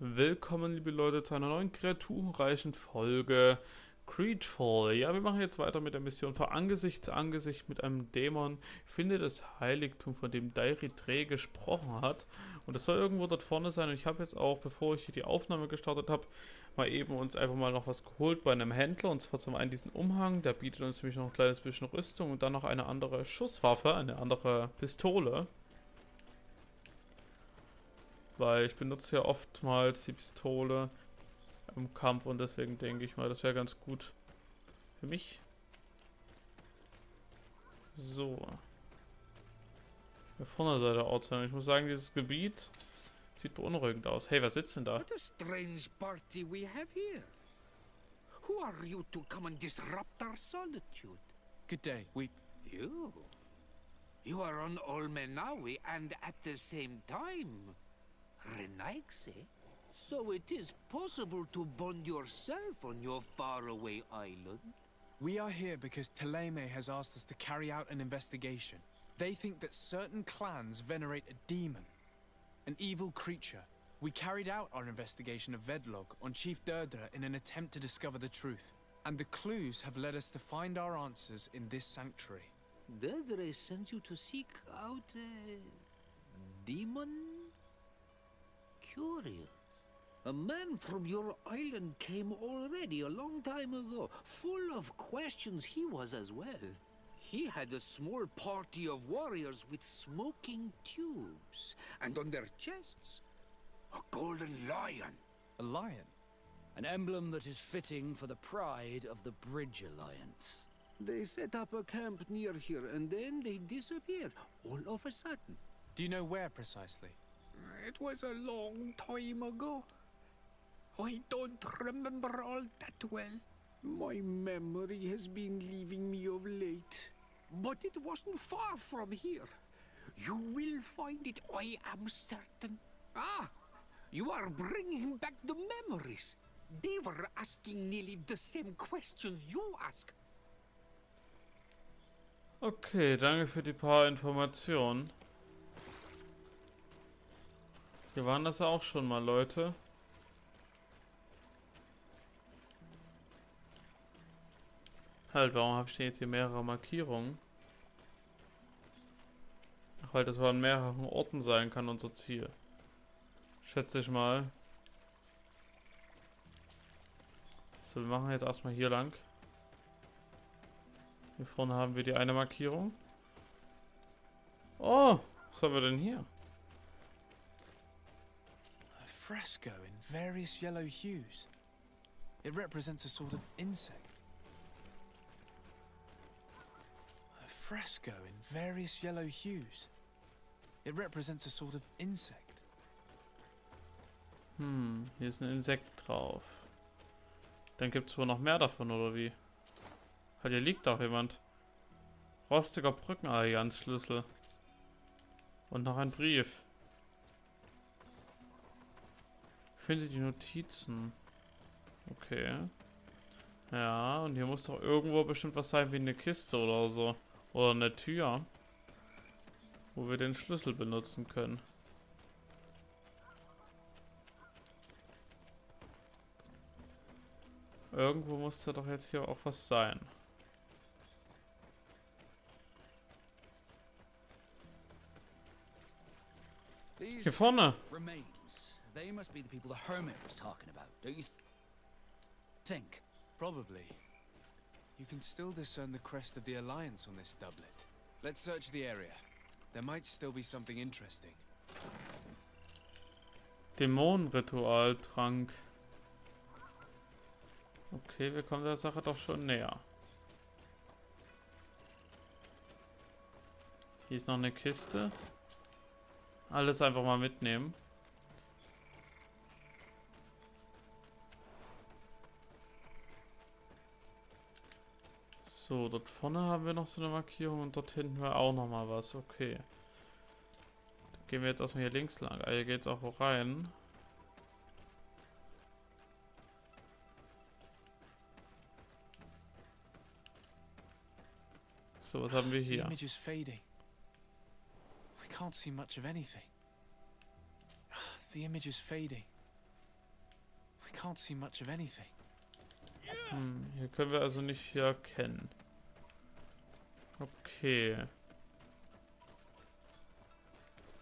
Willkommen, liebe Leute, zu einer neuen kreaturenreichen Folge Creedfall. Ja, wir machen jetzt weiter mit der Mission von Angesicht zu Angesicht mit einem Dämon. Finde das Heiligtum, von dem Dairi Dreh gesprochen hat. Und das soll irgendwo dort vorne sein. Und ich habe jetzt auch, bevor ich hier die Aufnahme gestartet habe, mal eben uns einfach mal noch was geholt bei einem Händler. Und zwar zum einen diesen Umhang. Der bietet uns nämlich noch ein kleines bisschen Rüstung und dann noch eine andere Schusswaffe, eine andere Pistole. Weil ich benutze ja oftmals die Pistole im Kampf und deswegen denke ich mal, das wäre ganz gut für mich. So. Hier vorne soll der Ort sein. Ich muss sagen, dieses Gebiet sieht beunruhigend aus. Hey, was sitzt denn da? What a strange party we have here. Who are you to come and disrupt our solitude? Good day. We. You? You are on Olmenawi and at the same time Renaigse? Eh? So it is possible to bond yourself on your faraway island? We are here because Teleme has asked us to carry out an investigation. They think that certain clans venerate a demon, an evil creature. We carried out our investigation of Vedlog on Chief Derdra in an attempt to discover the truth. And the clues have led us to find our answers in this sanctuary. Derdre sends you to seek out a demon? Curious. A man from your island came already a long time ago. Full of questions he was as well. He had a small party of warriors with smoking tubes, and on their chests, a golden lion. A lion? An emblem that is fitting for the pride of the Bridge Alliance. They set up a camp near here, and then they disappeared, all of a sudden. Do you know where precisely? It was a long time ago. I don't remember all that well. My memory has been leaving me of late. But it wasn't far from here. You will find it, I am certain. Ah, you are bringing back the memories. They were asking nearly the same questions you ask. Okay, danke für die paar Informationen. Wir waren das ja auch schon mal, Leute. Halt, warum habe ich denn jetzt hier mehrere Markierungen? Ach, weil das an mehreren Orten sein kann, unser Ziel. Schätze ich mal. So, wir machen jetzt erstmal hier lang. Hier vorne haben wir die eine Markierung. Oh, was haben wir denn hier? Fresco in various yellow hues. It represents a sort of insect. A fresco in various yellow hues. It represents a sort of insect. Hm, hier ist ein Insekt drauf. Dann gibt es wohl noch mehr davon, oder wie? Halt, hier liegt doch jemand. Rostiger Brückenallianz-Schlüssel. Und noch ein Brief. Finde die Notizen. Okay. Ja, und hier muss doch irgendwo bestimmt was sein wie eine Kiste oder so. Oder eine Tür. Wo wir den Schlüssel benutzen können. Irgendwo muss da doch jetzt hier auch was sein. Hier vorne. They must be the people the hermit was talking about, don't you think? Probably. You can still discern the crest of the Alliance on this doublet. Let's search the area. There might still be something interesting. Dämonenritualtrank. Okay, wir kommen der Sache doch schon näher. Hier ist noch eine Kiste. Alles einfach mal mitnehmen. So, dort vorne haben wir noch so eine Markierung und dort hinten war auch noch mal was. Okay. Dann gehen wir jetzt erstmal hier links lang. Ah, hier geht's auch wo rein. So, was haben wir The hier? image is fading. We can't see much of anything. The image is fading. We can't see much of anything. Hm, hier können wir also nicht hier erkennen. Okay.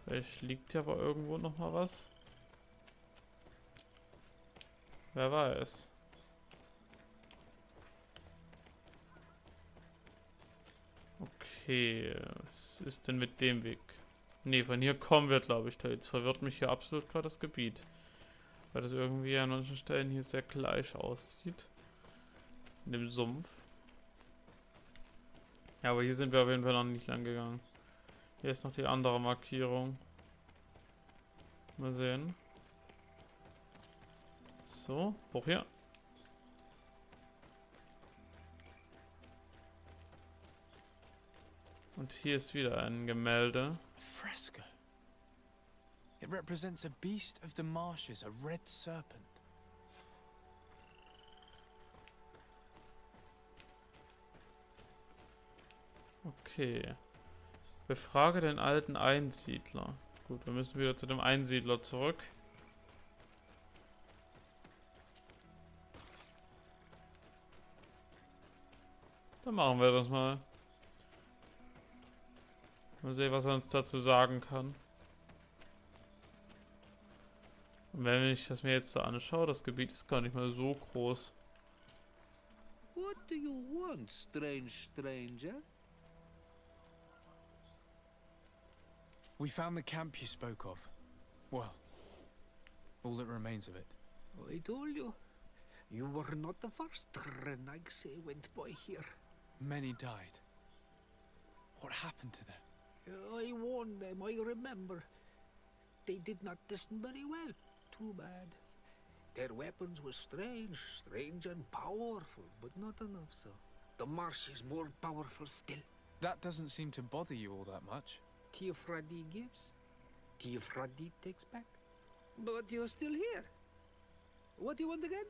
Vielleicht liegt hier aber irgendwo noch mal was. Wer weiß. Okay, was ist denn mit dem Weg? Ne, von hier kommen wir, glaube ich. Jetzt verwirrt mich hier absolut gerade das Gebiet. Weil das irgendwie an manchen Stellen hier sehr gleich aussieht. In dem Sumpf. Ja, aber hier sind wir auf jeden Fall noch nicht lang gegangen. Hier ist noch die andere Markierung. Mal sehen. So, hoch hier. Und hier ist wieder ein Gemälde. Fresco. It represents a beast of the marshes, a red serpent. Okay. Befrage den alten Einsiedler. Gut, wir müssen wieder zu dem Einsiedler zurück. Dann machen wir das mal. Mal sehen, was er uns dazu sagen kann. Und wenn ich das mir jetzt so anschaue, das Gebiet ist gar nicht mal so groß. What do you want, strange stranger? We found the camp you spoke of. Well, all that remains of it. I told you. You were not the first Renagse went by here. Many died. What happened to them? I warned them, I remember. They did not listen very well. Too bad. Their weapons were strange, strange and powerful, but not enough so. The marsh is more powerful still. That doesn't seem to bother you all that much. Teofradi gives, Teofradi takes back. But you're still here. What do you want again?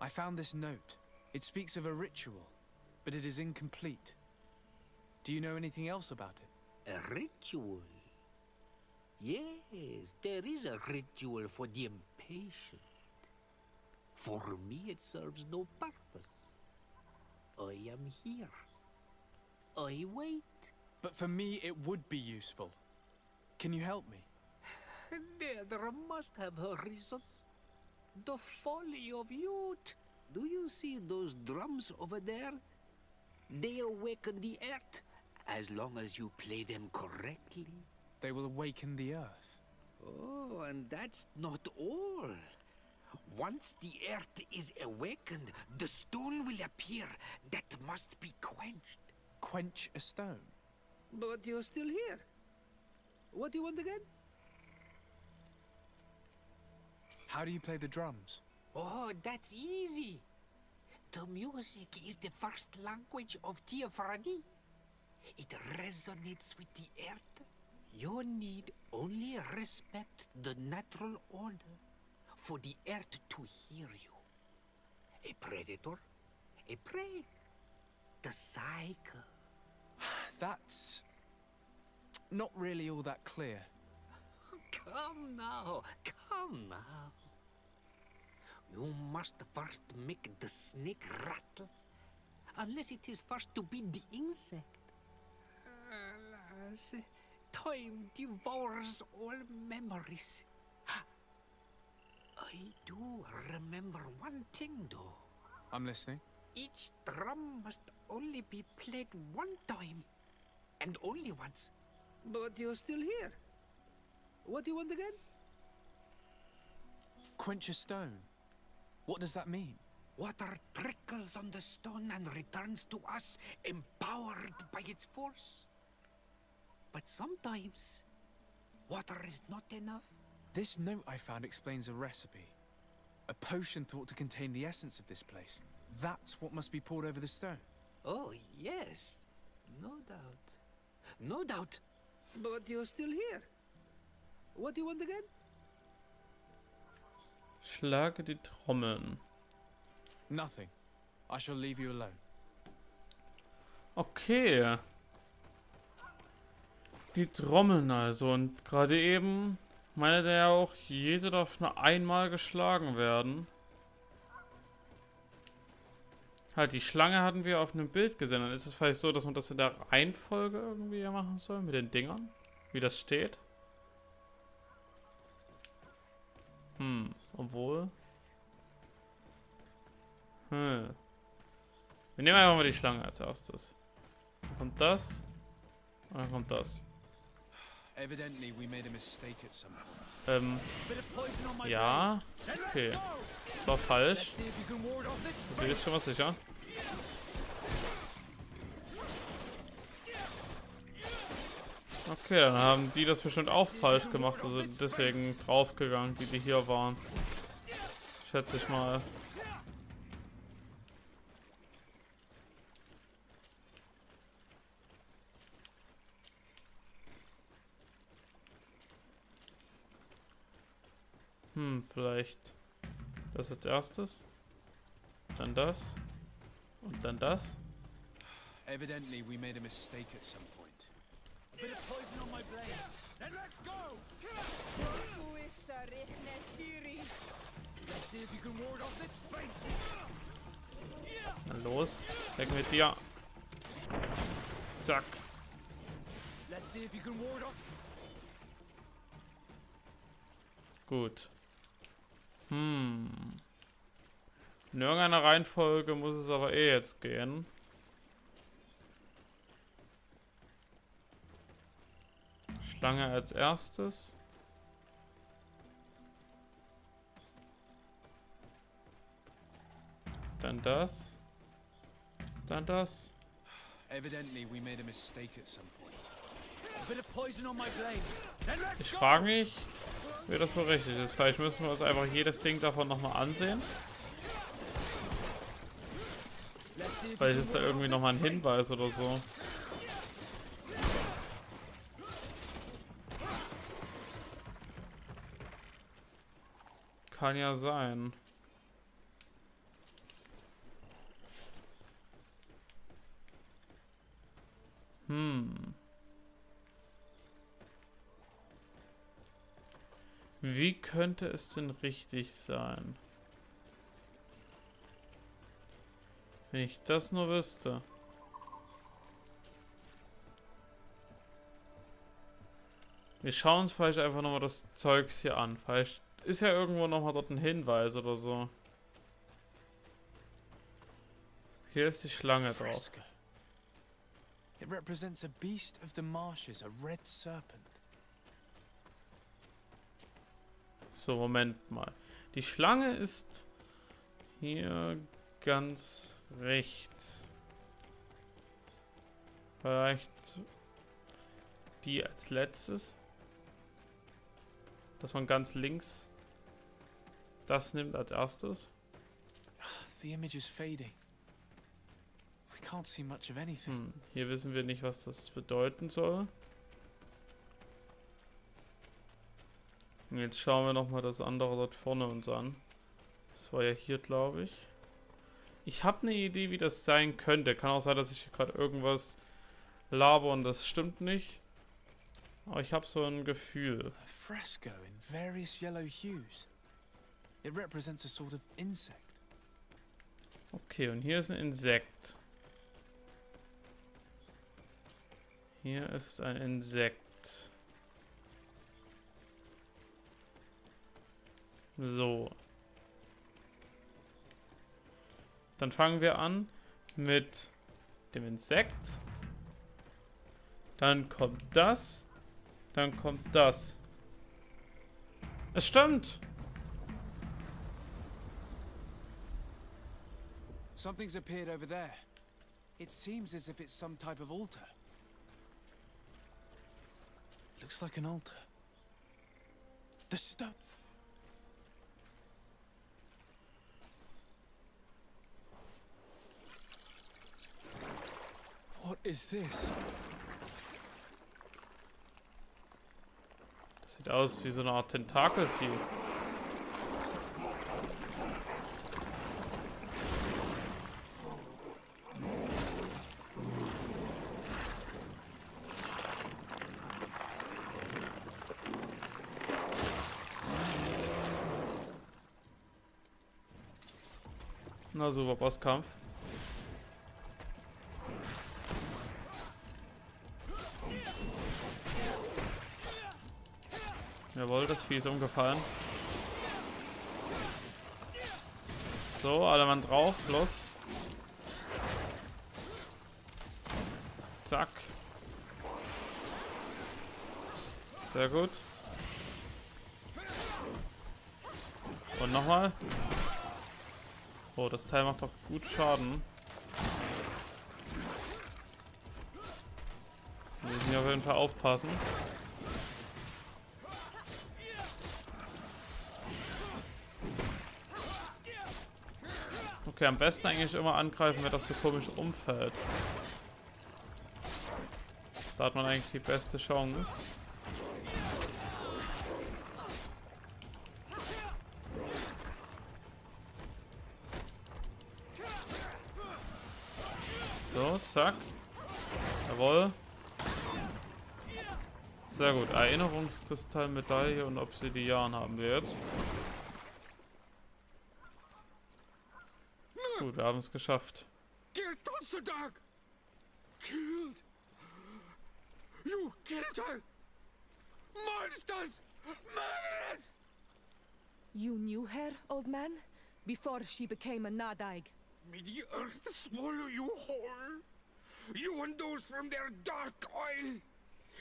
I found this note. It speaks of a ritual, but it is incomplete. Do you know anything else about it? A ritual? Yes, there is a ritual for the impatient. For me, it serves no purpose. I am here. I wait. But for me, it would be useful. Can you help me? Neither must have her reasons. The folly of youth. Do you see those drums over there? They awaken the earth as long as you play them correctly. They will awaken the earth. Oh, and that's not all. Once the earth is awakened, the stone will appear that must be quenched. Quench a stone. But you're still here. What do you want again? How do you play the drums? Oh, that's easy. The music is the first language of Tiafradi. It resonates with the earth. You need only respect the natural order for the earth to hear you. A predator, a prey. The cycle. That's not really all that clear. Oh, come now, come now. You must first make the snake rattle, unless it is first to be the insect. Alas, time devours all memories. I do remember one thing, though. I'm listening. Each drum must only be played one time, and only once. But you're still here. What do you want again? Quench a stone. What does that mean? Water trickles on the stone and returns to us, empowered by its force. But sometimes, water is not enough. This note I found explains a recipe. A potion thought to contain the essence of this place. That's what must be poured over the stone. Oh, yes. No doubt. No doubt. But you're still here. What do you want again? Schlage die Trommeln. Nothing. I shall leave you alone. Okay. Die Trommeln also. Und gerade eben meine der ja auch, jede darf nur einmal geschlagen werden. Halt, die Schlange hatten wir auf einem Bild gesehen. Dann ist es vielleicht so, dass man das in der Reihenfolge irgendwie machen soll, mit den Dingern. Wie das steht. Hm, obwohl. Hm. Wir nehmen einfach mal die Schlange als erstes. Dann kommt das. Und dann kommt das. Ähm, ja. Okay. Das war falsch. Du bist schon mal sicher. Okay, dann haben die das bestimmt auch falsch gemacht, also deswegen draufgegangen, die die hier waren. Schätze ich mal. Hm, vielleicht das als erstes. Dann das. Und dann das. Evidently, we made a mistake at some point. A bit of poison on my blade. Then let's go. Let's see if you can ward off this fate. Na los. Weg mit dir. Zack. Let's see if you can ward off. Gut. Hm. In irgendeiner Reihenfolge muss es aber eh jetzt gehen. Schlange als erstes. Dann das. Dann das. Evidently, we made a mistake at some point. A bit of poison on my blade. Then let's Ich frage mich, wie das wohl richtig ist. Vielleicht müssen wir uns einfach jedes Ding davon nochmal ansehen. Vielleicht ist da irgendwie nochmal ein. Hinweis oder so. Kann ja sein. Hm. Wie könnte es denn richtig sein? Wenn ich das nur wüsste. Wir schauen uns vielleicht einfach nochmal das Zeugs hier an. Vielleicht ist ja irgendwo nochmal dort ein Hinweis oder so. Hier ist die Schlange drauf. It represents a beast of the marshes, a red serpent. So, Moment mal. Die Schlange ist hier ganz rechts. Vielleicht die als letztes. Dass man ganz links das nimmt als erstes. The image is fading. We can't see much of anything. Hm, hier wissen wir nicht, was das bedeuten soll. Und jetzt schauen wir nochmal das andere dort vorne uns an. Das war ja hier, glaube ich. Ich habe eine Idee, wie das sein könnte. Kann auch sein, dass ich hier gerade irgendwas laber und das stimmt nicht. Aber ich habe so ein Gefühl. A fresco in various yellow hues. It represents a sort of insect. Okay, und hier ist ein Insekt. Hier ist ein Insekt. So. Dann fangen wir an mit dem Insekt. Dann kommt das. Dann kommt das. Es stimmt. Something's appeared over there. It seems as if it's some type of altar. Looks like an altar. The stuff. What is this? Das sieht aus wie so eine Art Tentakelvieh. Na super, Bosskampf. Jawohl, das Vieh ist umgefallen. So, alle Mann drauf, los. Zack. Sehr gut. Und nochmal. Oh, das Teil macht doch gut Schaden. Wir müssen hier auf jeden Fall aufpassen. Okay, am besten eigentlich immer angreifen, wenn das so komisch umfällt. Da hat man eigentlich die beste Chance. So, zack. Jawohl. Sehr gut. Erinnerungskristall, Medaille und Obsidian haben wir jetzt. Gut, wir haben es geschafft. Killed Donsterdag! Killed! You killed her! Monsters! Murderers! You knew her, old man? Before she became a Nadaig. May the earth swallow you whole! You and those from their dark oil!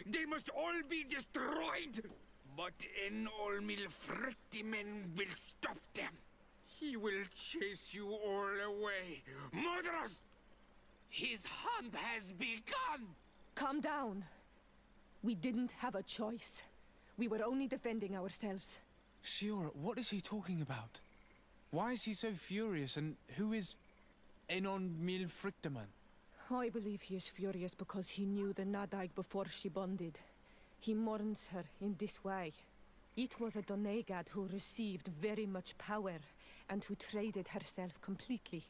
They must all be destroyed! But Enol Milfrictimen will stop them! He will chase you all away! Murderers! His hunt has begun! Calm down. We didn't have a choice. We were only defending ourselves. Shiora, what is he talking about? Why is he so furious and who is Enon Milfrictaman? I believe he is furious because he knew the Nadaig before she bonded. He mourns her in this way. It was a Donegad who received very much power and who traded herself completely.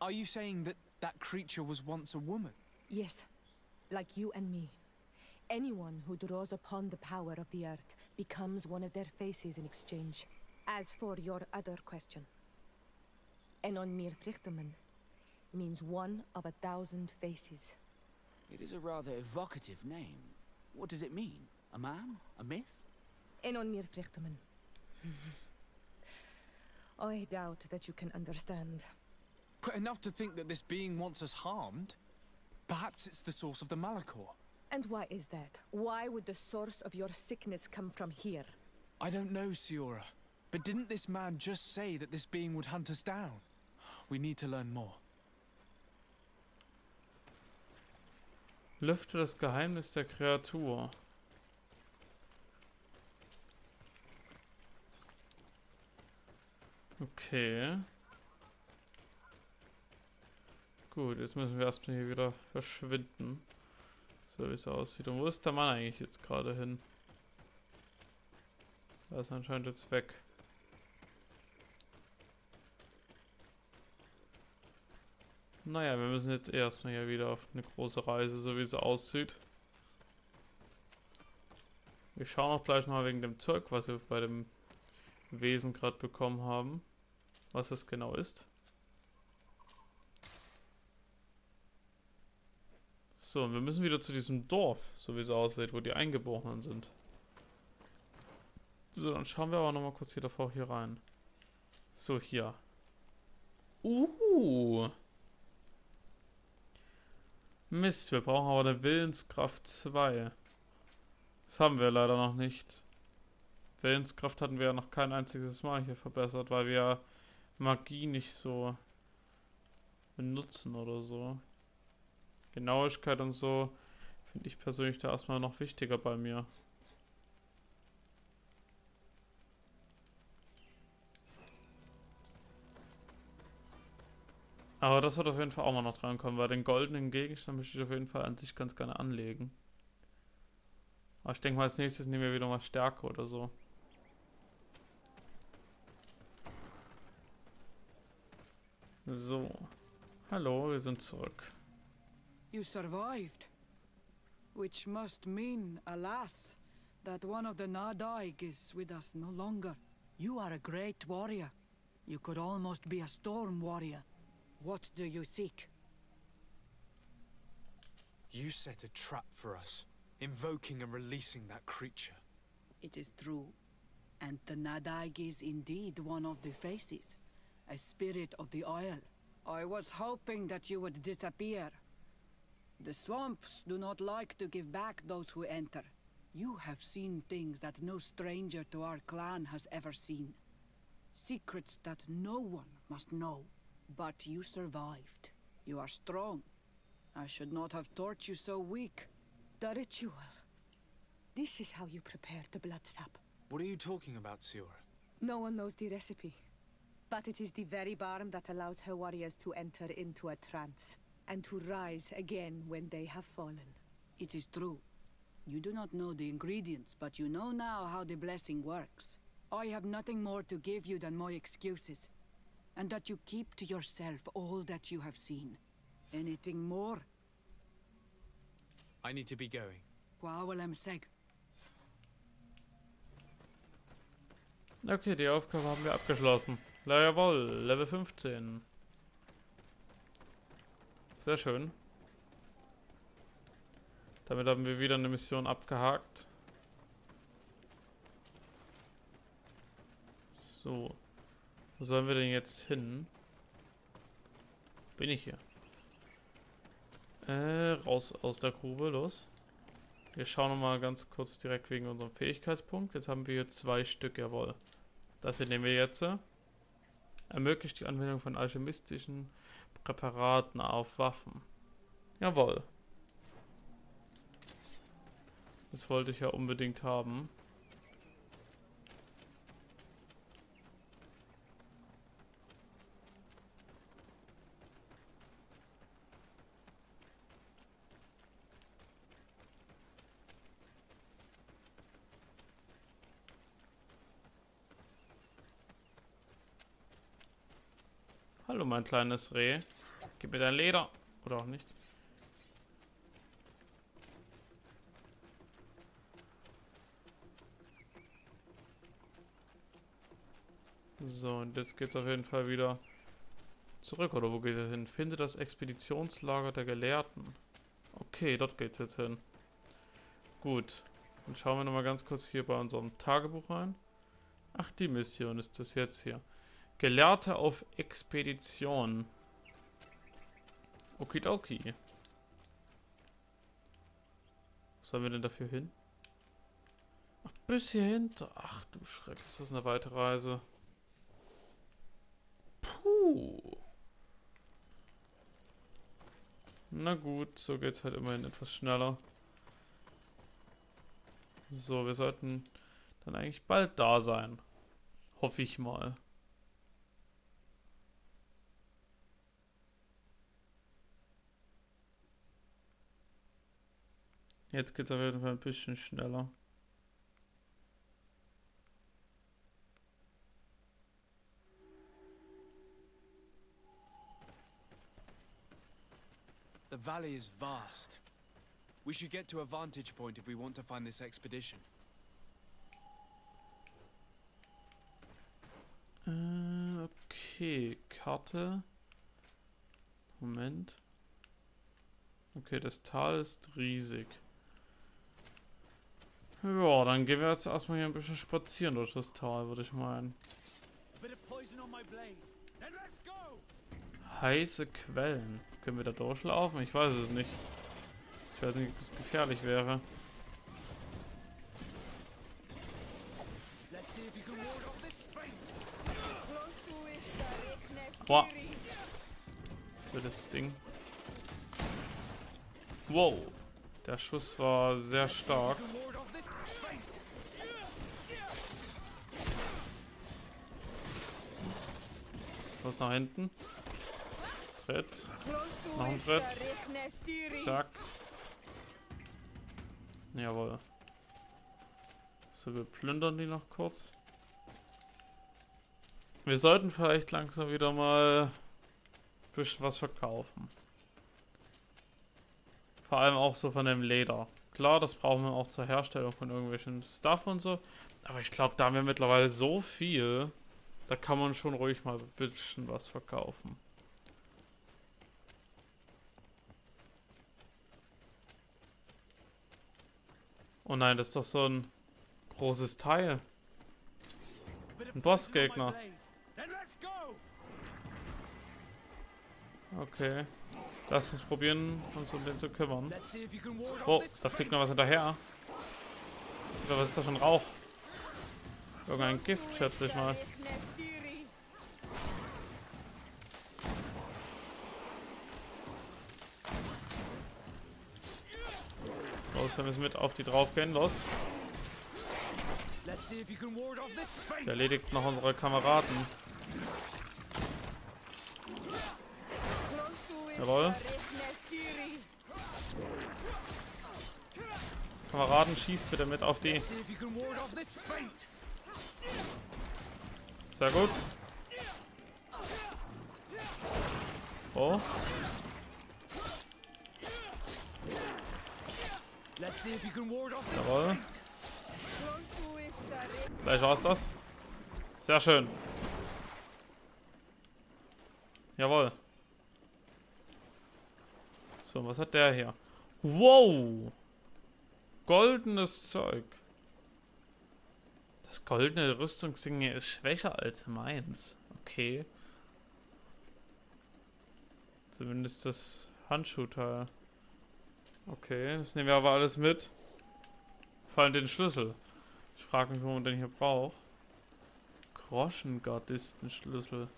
Are you saying that that creature was once a woman? Yes, like you and me. Anyone who draws upon the power of the earth becomes one of their faces in exchange. As for your other question, Enon Mir Frichtemann means one of a thousand faces. It is a rather evocative name. What does it mean? A man? A myth? Enon Mir Frichtemann. I doubt that you can understand. But enough to think that this being wants us harmed? Perhaps it's the source of the Malachor. And why is that? Why would the source of your sickness come from here? I don't know, Siora. But didn't this man just say that this being would hunt us down? We need to learn more. Lüfte das Geheimnis der Kreatur. Okay. Gut, jetzt müssen wir erstmal hier wieder verschwinden. So wie es aussieht. Und wo ist der Mann eigentlich jetzt gerade hin? Er ist anscheinend jetzt weg. Naja, wir müssen jetzt erstmal hier wieder auf eine große Reise, so wie es aussieht. Wir schauen auch gleich mal wegen dem Zeug, was wir bei dem Wesen gerade bekommen haben. Was es genau ist. So, und wir müssen wieder zu diesem Dorf, so wie es aussieht, wo die Eingeborenen sind. So, dann schauen wir aber nochmal kurz hier davor hier rein. So, hier. Uh. Mist, wir brauchen aber eine Willenskraft 2. Das haben wir leider noch nicht. Willenskraft hatten wir ja noch kein einziges Mal hier verbessert, weil wir Magie nicht so benutzen oder so. Genauigkeit und so finde ich persönlich da erstmal noch wichtiger bei mir. Aber das wird auf jeden Fall auch mal noch drankommen, weil den goldenen Gegenstand möchte ich auf jeden Fall an sich ganz gerne anlegen. Aber ich denke mal, als nächstes nehmen wir wieder mal Stärke oder so. So. Hallo, wir sind zurück. You survived. Which must mean, alas, that one of the Nadaig is with us no longer. You are a great warrior. You could almost be a storm warrior. What do you seek? You set a trap for us, invoking and releasing that creature. It is true. And the Nadaig is indeed one of the faces, a spirit of the Isle. I was hoping that you would disappear. The swamps do not like to give back those who enter. You have seen things that no stranger to our clan has ever seen. Secrets that no one must know. But you survived. You are strong. I should not have thought you so weak. The ritual. This is how you prepare the blood sap. What are you talking about, Siora? No one knows the recipe. But it is the very barm that allows her warriors to enter into a trance. And to rise again when they have fallen. It is true. You do not know the ingredients, but you know now how the blessing works. I have nothing more to give you than my excuses. And that you keep to yourself all that you have seen. Anything more? I need to be going. Quawalem seg. Okay, die Aufgabe haben wir abgeschlossen. Na jawohl, Level 15. Sehr schön. Damit haben wir wieder eine Mission abgehakt. So. Wo sollen wir denn jetzt hin? Bin ich hier? Äh, raus aus der Grube, los. Wir schauen nochmal ganz kurz direkt wegen unserem Fähigkeitspunkt. Jetzt haben wir hier zwei Stück, jawohl. Das hier nehmen wir jetzt. Ermöglicht die Anwendung von alchemistischen Präparaten auf Waffen. Jawohl. Das wollte ich ja unbedingt haben. Mein kleines Reh. Gib mir dein Leder. Oder auch nicht. So, und jetzt geht's auf jeden Fall wieder zurück. Oder wo geht es hin? Finde das Expeditionslager der Gelehrten. Okay, dort geht's jetzt hin. Gut. Dann schauen wir nochmal ganz kurz hier bei unserem Tagebuch rein. Ach, die Mission ist das jetzt hier. Gelehrte auf Expedition. Okidoki. Was sollen wir denn dafür hin? Ach, bis hier hinter. Ach du Schreck, ist das eine weite Reise. Puh. Na gut, so geht's halt immerhin etwas schneller. So, wir sollten dann eigentlich bald da sein. Hoffe ich mal. Jetzt geht's auf jeden Fall ein bisschen schneller. The valley is vast. We should get to a vantage point if we want to find this expedition. Äh, okay, Karte. Moment. Okay, das Tal ist riesig. Ja, dann gehen wir jetzt erstmal hier ein bisschen spazieren durch das Tal, würde ich meinen. Heiße Quellen. Können wir da durchlaufen? Ich weiß es nicht. Ich weiß nicht, ob es gefährlich wäre. Boah. Für das Ding. Wow. Der Schuss war sehr stark. Was nach hinten? Tritt. Noch ein Tritt. Zack. Jawohl. So, wir plündern die noch kurz. Wir sollten vielleicht langsam wieder mal ein bisschen was verkaufen. Vor allem auch so von dem Leder. Klar, das brauchen wir auch zur Herstellung von irgendwelchen Stuff und so. Aber ich glaube, da haben wir mittlerweile so viel. Da kann man schon ruhig mal ein bisschen was verkaufen. Oh nein, das ist doch so ein großes Teil. Ein Bossgegner. Okay. Lass uns probieren, uns um den zu kümmern. Oh, da fliegt noch was hinterher. Oder was ist da schon Rauch? Irgendein Gift, schätze ich mal. Los, wir müssen mit auf die drauf gehen. Los. Der erledigt noch unsere Kameraden. Jawohl. Kameraden, schießt bitte mit auf die. Sehr gut. Oh, Jawohl. gleich war's das. Sehr schön. Jawohl. So, was hat der hier? Wow! Goldenes Zeug. Das goldene Rüstungsding hier ist schwächer als meins. Okay. Zumindest das Handschuhteil. Okay, das nehmen wir aber alles mit. Vor allem den Schlüssel. Ich frage mich, wo man den hier braucht. Groschengardistenschlüssel.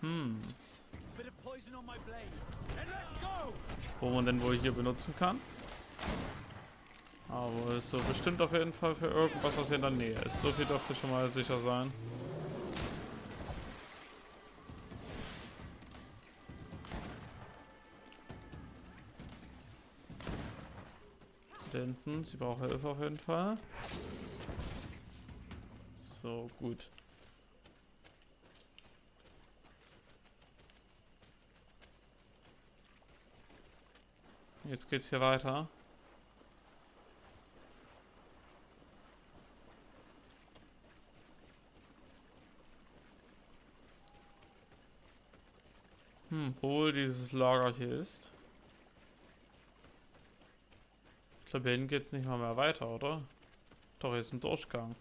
Hm, wo man den wohl hier benutzen kann. Aber ist so bestimmt auf jeden Fall für irgendwas, was hier in der Nähe ist. So viel dürfte schon mal sicher sein. Da sie braucht Hilfe auf jeden Fall. So, gut. Jetzt geht's hier weiter. Hm, wo wohl dieses Lager hier ist. Ich glaube, hier hinten geht's nicht mal mehr weiter, oder? Doch, hier ist ein Durchgang.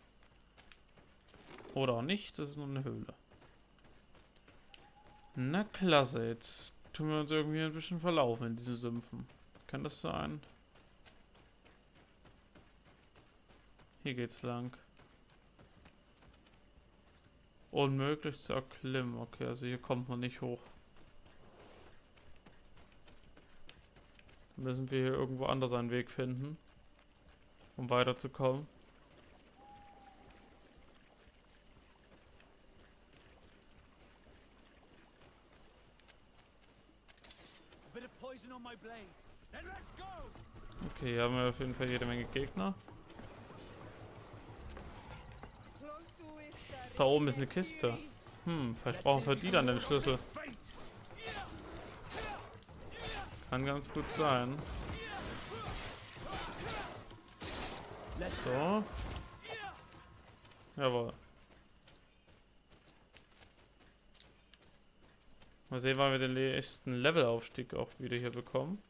Oder auch nicht, das ist nur eine Höhle. Na klasse, jetzt tun wir uns irgendwie ein bisschen verlaufen in diesen Sümpfen. Kann das sein? Hier geht's lang. Unmöglich zu erklimmen. Okay, also hier kommt man nicht hoch. Müssen wir hier irgendwo anders einen Weg finden, um weiterzukommen. Okay, hier haben wir auf jeden Fall jede Menge Gegner. Da oben ist eine Kiste. Hm, vielleicht brauchen wir die dann den Schlüssel. Kann ganz gut sein. So. Jawohl. Mal sehen, wann wir den nächsten Levelaufstieg auch wieder hier bekommen.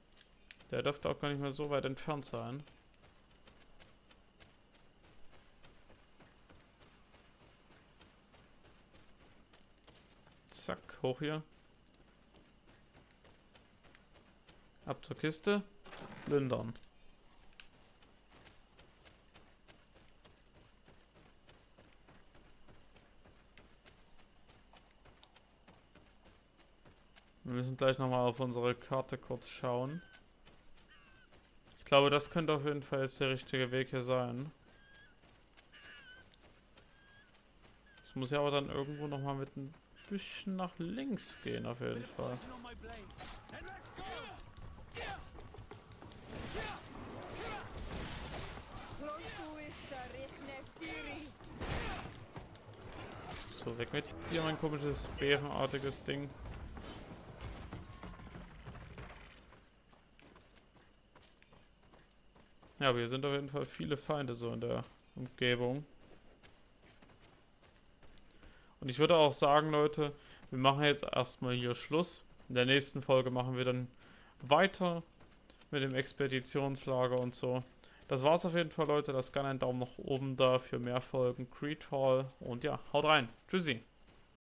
Der dürfte auch gar nicht mehr so weit entfernt sein. Zack, hoch hier. Ab zur Kiste. Plündern. Wir müssen gleich nochmal auf unsere Karte kurz schauen. Ich glaube, das könnte auf jeden Fall jetzt der richtige Weg hier sein. Es muss ja aber dann irgendwo nochmal mit ein bisschen nach links gehen, auf jeden Fall. So, weg mit dir, mein komisches bärenartiges Ding. Ja, hier sind auf jeden Fall viele Feinde so in der Umgebung. Und ich würde auch sagen, Leute, wir machen jetzt erstmal hier Schluss. In der nächsten Folge machen wir dann weiter mit dem Expeditionslager und so. Das war's auf jeden Fall, Leute. Lasst gerne einen Daumen nach oben da für mehr Folgen Creedfall. Und ja, haut rein. Tschüssi.